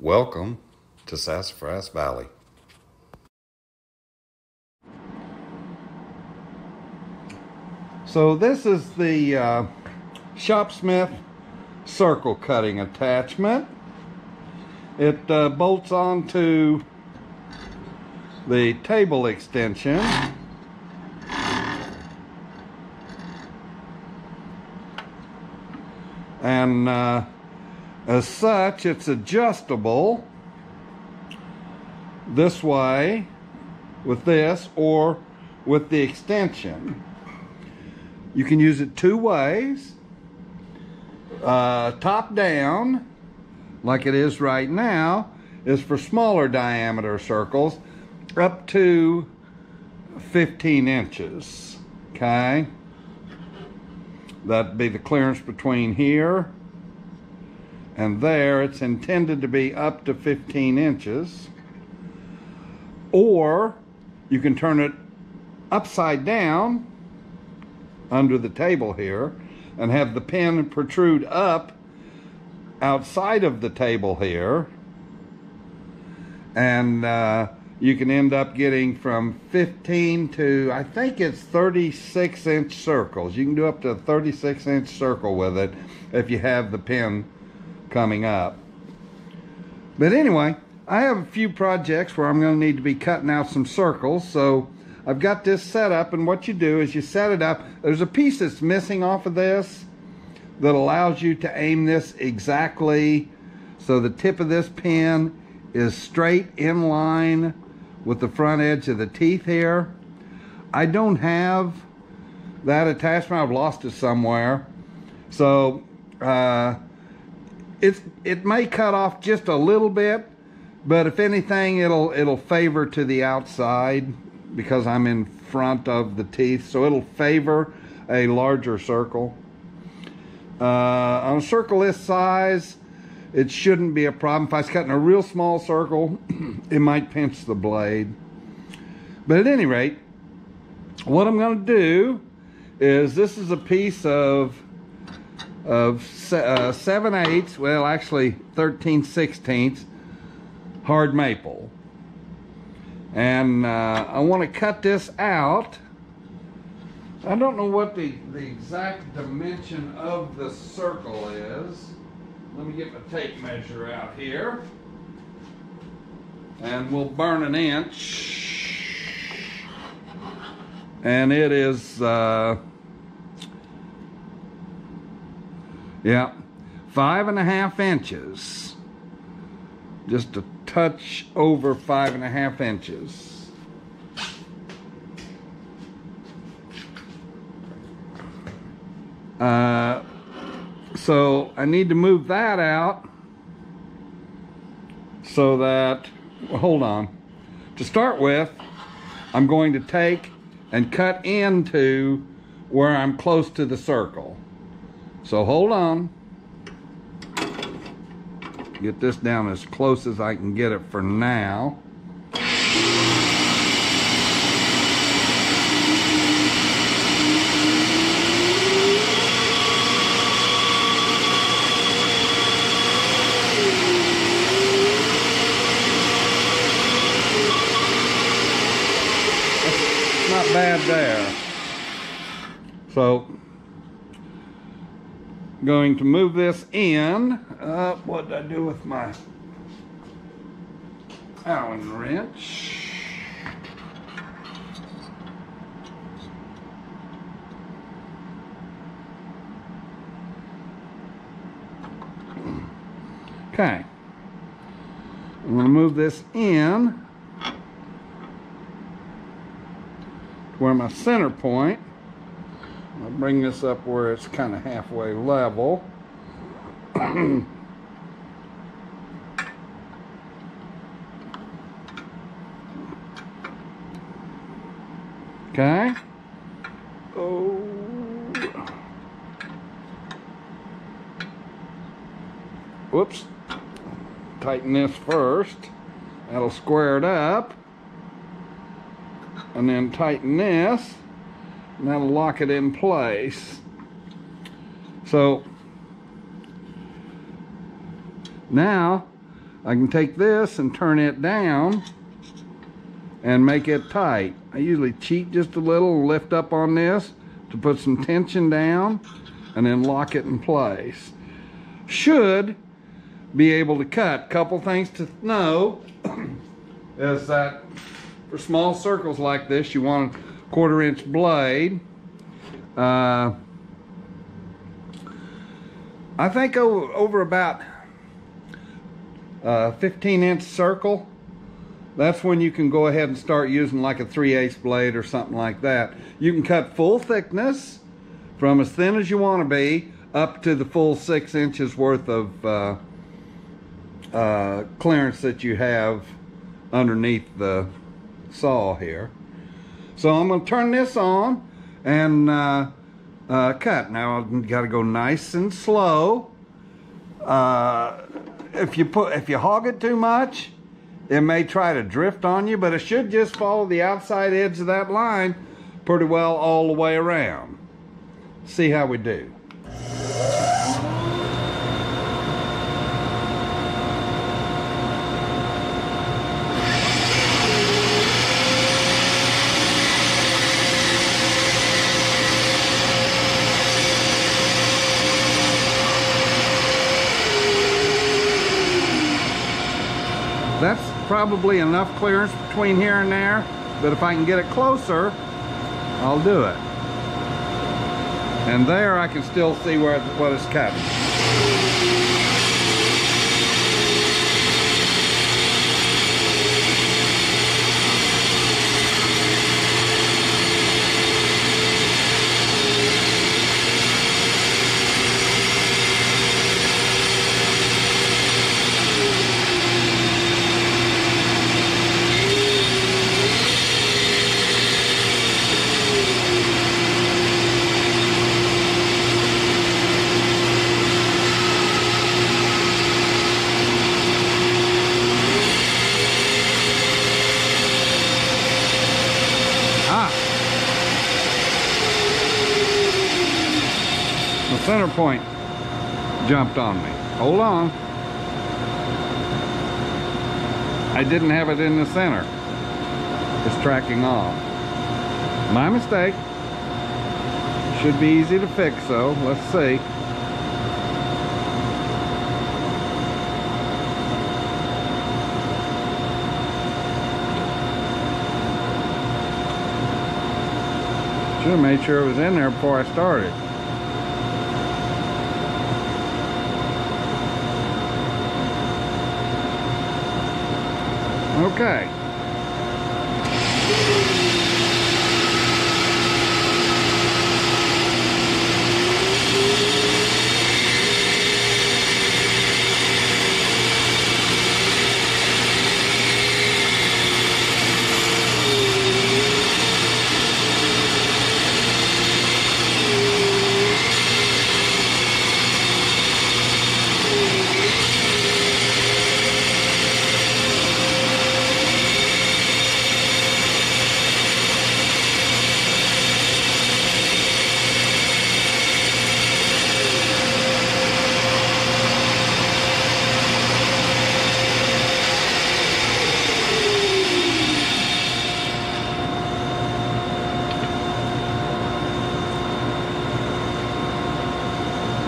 Welcome to Sassafras Valley. So this is the uh, Shopsmith circle cutting attachment. It uh, bolts onto the table extension. And uh, as such, it's adjustable this way with this or with the extension. You can use it two ways. Uh, top down, like it is right now, is for smaller diameter circles up to 15 inches, okay? That'd be the clearance between here and there. It's intended to be up to 15 inches. Or you can turn it upside down under the table here and have the pin protrude up outside of the table here. And uh, you can end up getting from 15 to, I think it's 36 inch circles. You can do up to a 36 inch circle with it if you have the pin coming up. But anyway, I have a few projects where I'm going to need to be cutting out some circles. So I've got this set up and what you do is you set it up. There's a piece that's missing off of this that allows you to aim this exactly so the tip of this pin is straight in line with the front edge of the teeth here. I don't have that attachment. I've lost it somewhere. So uh, it's, it may cut off just a little bit, but if anything, it'll, it'll favor to the outside because I'm in front of the teeth. So it'll favor a larger circle. Uh, on a circle this size, it shouldn't be a problem. If I was cutting a real small circle, it might pinch the blade. But at any rate, what I'm going to do is this is a piece of of uh, 7 eighths, well actually 13 sixteenths hard maple. And uh, I want to cut this out. I don't know what the, the exact dimension of the circle is. Let me get my tape measure out here. And we'll burn an inch. And it is, uh, yeah, five and a half inches. Just a touch over five and a half inches. Uh, so I need to move that out so that, well, hold on. To start with, I'm going to take and cut into where I'm close to the circle. So hold on. Get this down as close as I can get it for now. not bad there. So, going to move this in. Uh, what did I do with my Allen wrench? Okay. I'm going to move this in to where my center point. I'll bring this up where it's kind of halfway level. okay. Oh. Whoops. Tighten this first. That'll square it up and then tighten this and that'll lock it in place so now I can take this and turn it down and make it tight. I usually cheat just a little and lift up on this to put some tension down and then lock it in place. Should be able to cut. Couple things to know is that for small circles like this, you want a quarter inch blade. Uh, I think over, over about a 15 inch circle, that's when you can go ahead and start using like a 3 8 blade or something like that. You can cut full thickness from as thin as you want to be up to the full six inches worth of uh, uh, clearance that you have underneath the saw here. So I'm going to turn this on and uh, uh, cut. Now I've got to go nice and slow. Uh, if you put if you hog it too much, it may try to drift on you, but it should just follow the outside edge of that line pretty well all the way around. See how we do. That's probably enough clearance between here and there, but if I can get it closer, I'll do it. And there I can still see where what it's cutting. Ah. The center point jumped on me. Hold on. I didn't have it in the center. It's tracking off. My mistake. Should be easy to fix though. Let's see. Should have made sure it was in there before I started. Okay.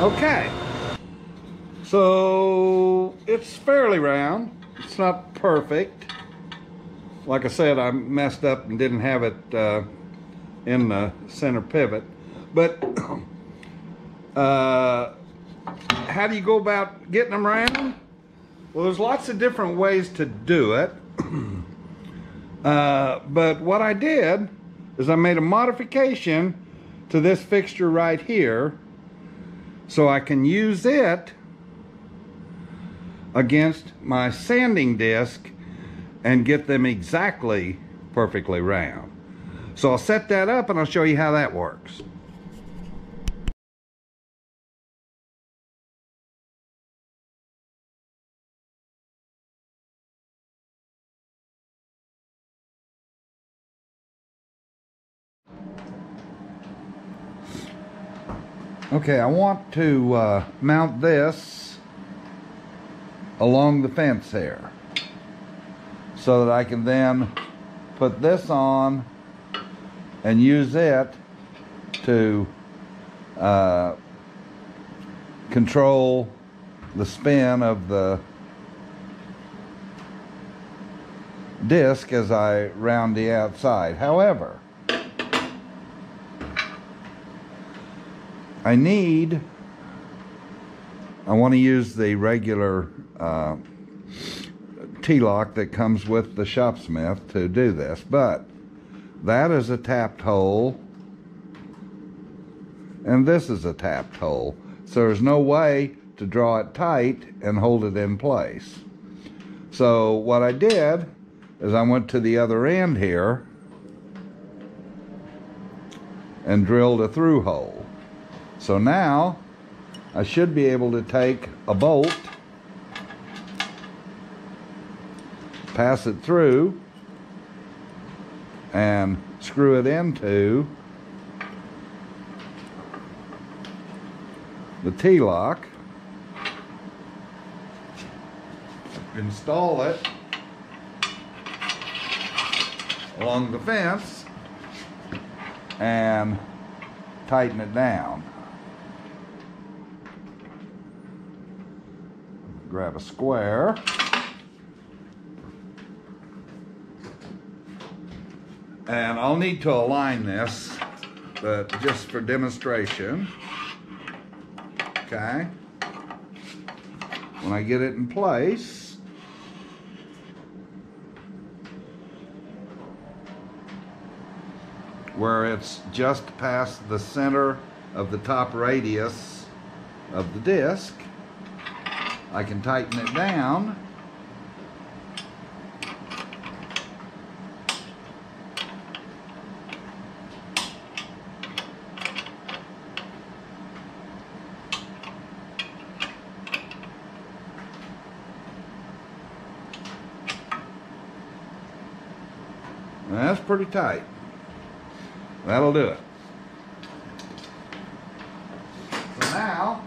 Okay. So it's fairly round. It's not perfect. Like I said, I messed up and didn't have it uh, in the center pivot. But uh, how do you go about getting them round? Well, there's lots of different ways to do it. uh, but what I did is I made a modification to this fixture right here so I can use it against my sanding disc and get them exactly perfectly round. So I'll set that up and I'll show you how that works. Okay, I want to uh, mount this along the fence here so that I can then put this on and use it to uh, control the spin of the disc as I round the outside. However, I need, I want to use the regular uh, T-lock that comes with the Shopsmith to do this, but that is a tapped hole and this is a tapped hole. So there's no way to draw it tight and hold it in place. So what I did is I went to the other end here and drilled a through hole. So now I should be able to take a bolt, pass it through, and screw it into the T-lock, install it along the fence, and tighten it down. Grab a square. And I'll need to align this, but just for demonstration. Okay. When I get it in place, where it's just past the center of the top radius of the disc, I can tighten it down That's pretty tight. That'll do it. So now,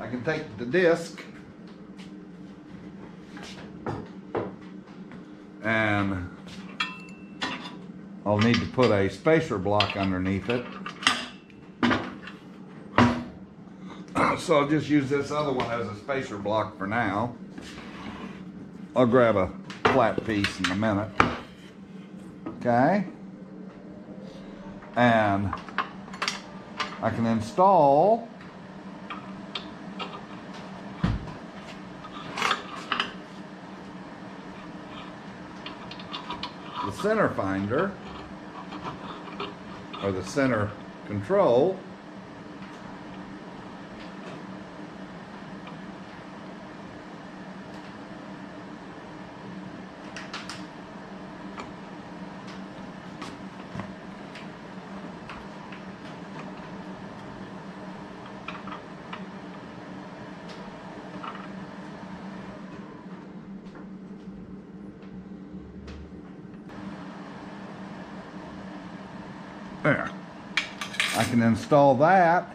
I can take the disc and I'll need to put a spacer block underneath it. So I'll just use this other one as a spacer block for now. I'll grab a flat piece in a minute. Okay. And I can install the center finder or the center control There. I can install that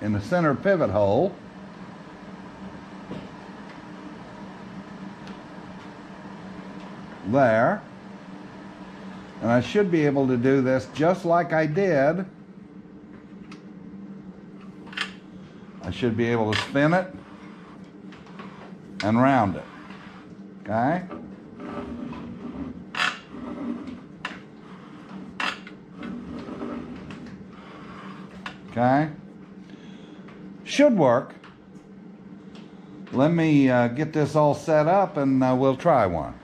in the center pivot hole. There. And I should be able to do this just like I did. I should be able to spin it and round it. Okay? Okay? Should work. Let me uh, get this all set up and uh, we'll try one.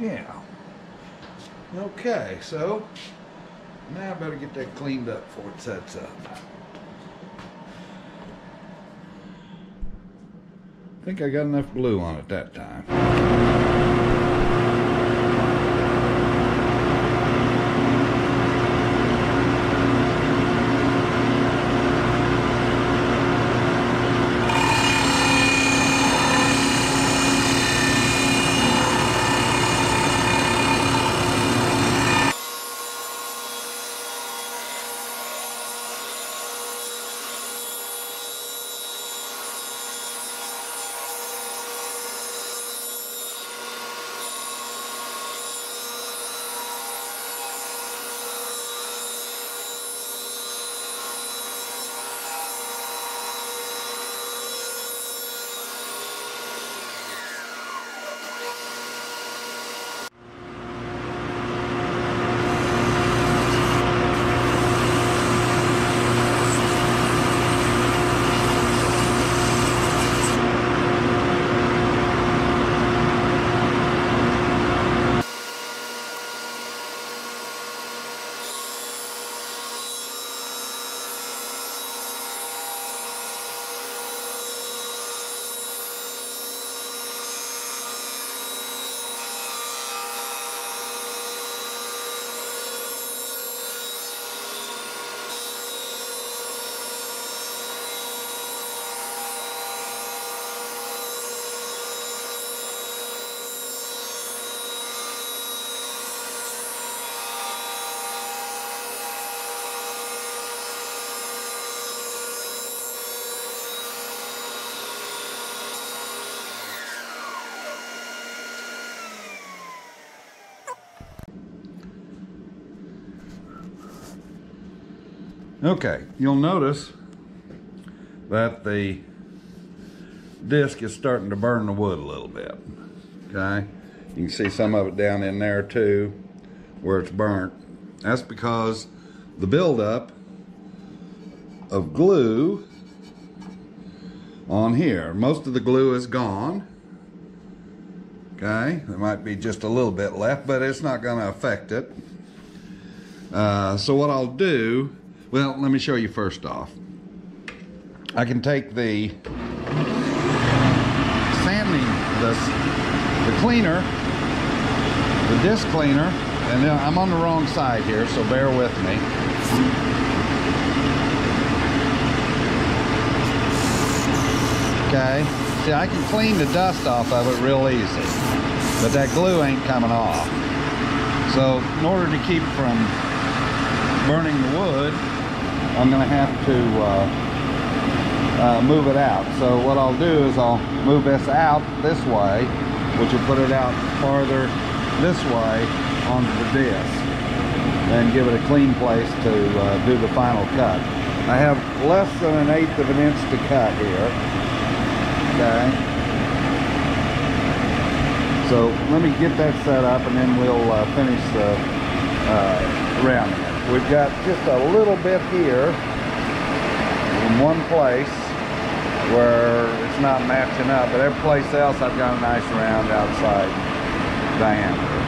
Yeah. Okay, so now I better get that cleaned up before it sets up. I think I got enough glue on it that time. Okay, you'll notice that the disc is starting to burn the wood a little bit. Okay, you can see some of it down in there too, where it's burnt. That's because the buildup of glue on here. Most of the glue is gone. Okay, there might be just a little bit left, but it's not going to affect it. Uh, so what I'll do, well, let me show you first off. I can take the sanding, the, the cleaner, the disc cleaner, and I'm on the wrong side here, so bear with me. Okay, see I can clean the dust off of it real easy, but that glue ain't coming off. So in order to keep from burning the wood, I'm gonna have to uh, uh, move it out. So what I'll do is I'll move this out this way, which will put it out farther this way onto the disc and give it a clean place to uh, do the final cut. I have less than an eighth of an inch to cut here. Okay. So let me get that set up and then we'll uh, finish the uh, rounding. We've got just a little bit here in one place where it's not matching up, but every place else I've got a nice round outside diameter.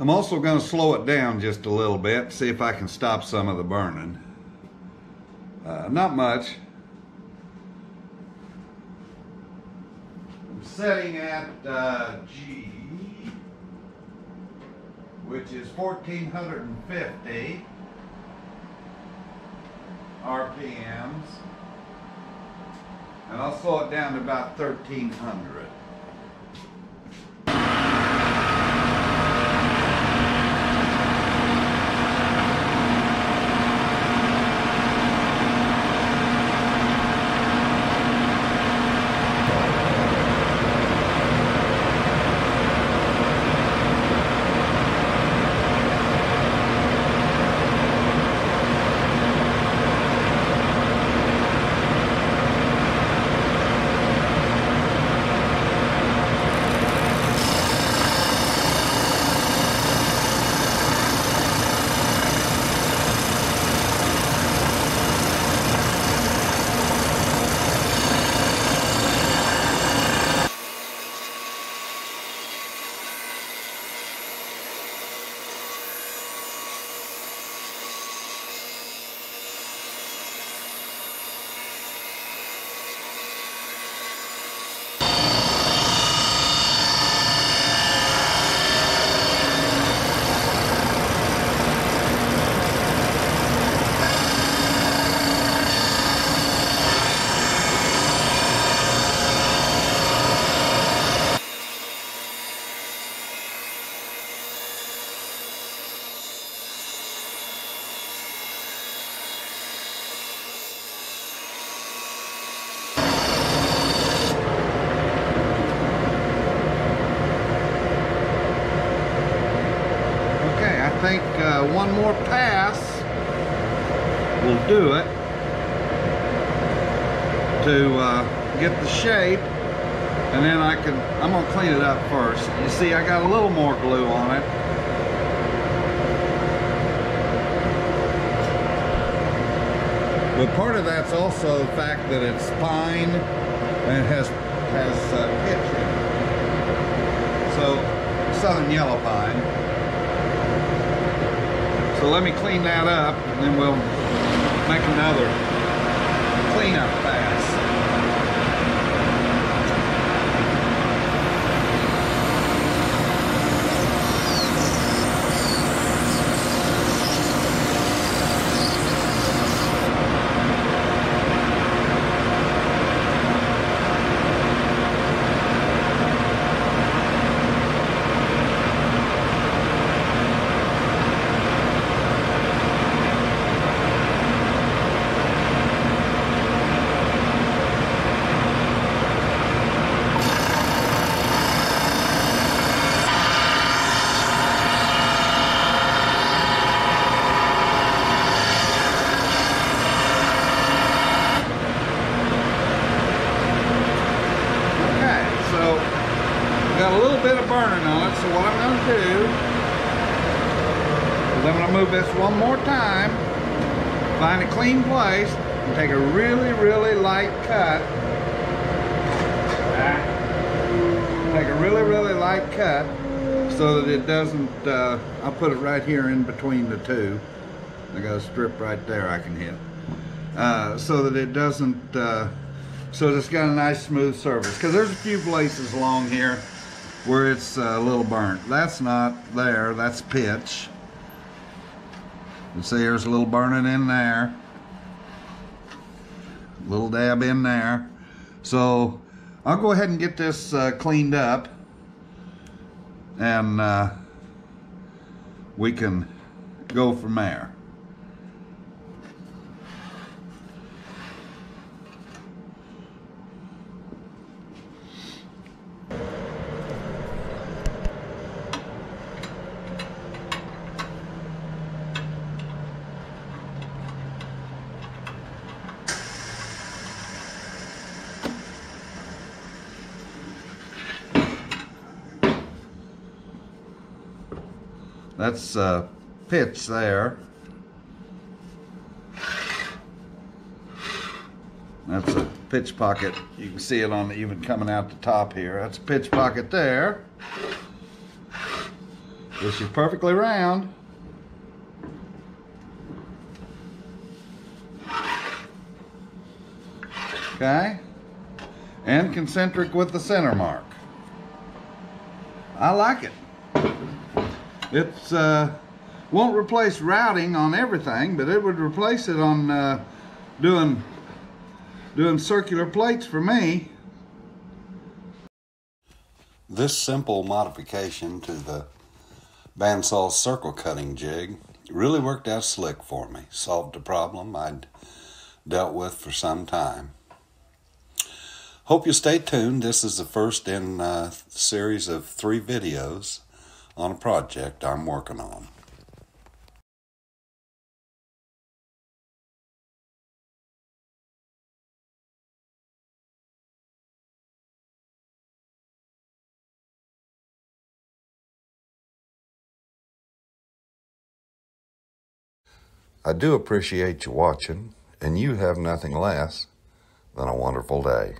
I'm also going to slow it down just a little bit, see if I can stop some of the burning. Uh, not much. I'm setting at uh, G, which is 1450 RPMs. And I'll slow it down to about 1300. Okay, I think uh, one more pass will do it to uh, get the shape and then I can, I'm gonna clean it up first. You see I got a little more glue on it. But part of that's also the fact that it's pine and has, has uh, pitch in it. So, southern yellow pine. So let me clean that up and then we'll make another cleanup pass. Move this one more time, find a clean place, and take a really, really light cut. Take a really, really light cut so that it doesn't, uh, I'll put it right here in between the two. I got a strip right there I can hit. Uh, so that it doesn't, uh, so it's got a nice smooth surface. Because there's a few places along here where it's uh, a little burnt. That's not there, that's pitch. You see there's a little burning in there. Little dab in there. So I'll go ahead and get this uh, cleaned up and uh, we can go from there. That's uh, pitch there. That's a pitch pocket. You can see it on even coming out the top here. That's a pitch pocket there. This is perfectly round. Okay. And concentric with the center mark. I like it. It's uh, won't replace routing on everything, but it would replace it on uh, doing doing circular plates for me. This simple modification to the bandsaw circle cutting jig really worked out slick for me. Solved a problem I'd dealt with for some time. Hope you stay tuned. This is the first in a series of three videos on a project I'm working on. I do appreciate you watching, and you have nothing less than a wonderful day.